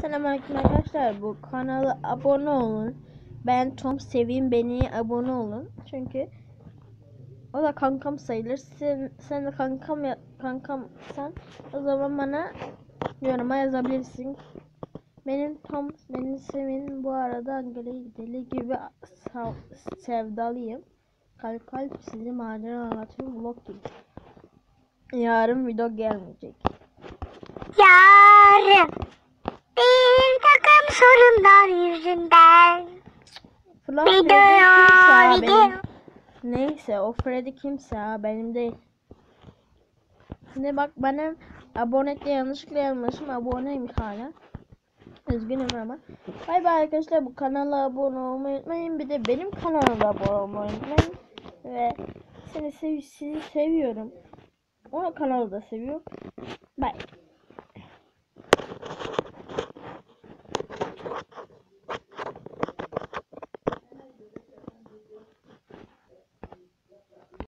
Selamünaleyküm arkadaşlar. Bu kanala abone olun. Ben Tom Seveyim beni abone olun. Çünkü o da kankam sayılır. Sen, sen de kankam kankam sen o zaman bana yoruma yazabilirsin. Benim Tom beni sevin bu arada Angela'yı deli gibi sevdalıyım. Kalp kalp sizi macera anlatıyorum vlog gibi. Yarın video gelmeyecek. Yarın sorunlar yüzünden Fluff video Freddy kimse video benim. Neyse o Freddy kimse ha benim değil. Şimdi bak benim abonelikle yanlışlıkla yazmışım aboneymiş hala. Üzgünüm ama. Bay bay arkadaşlar bu kanala abone olmayı unutmayın. Bir de benim kanalıma abone olmayı unutmayın. Ve seni sev sizi seviyorum. O kanalı da seviyor. Bye.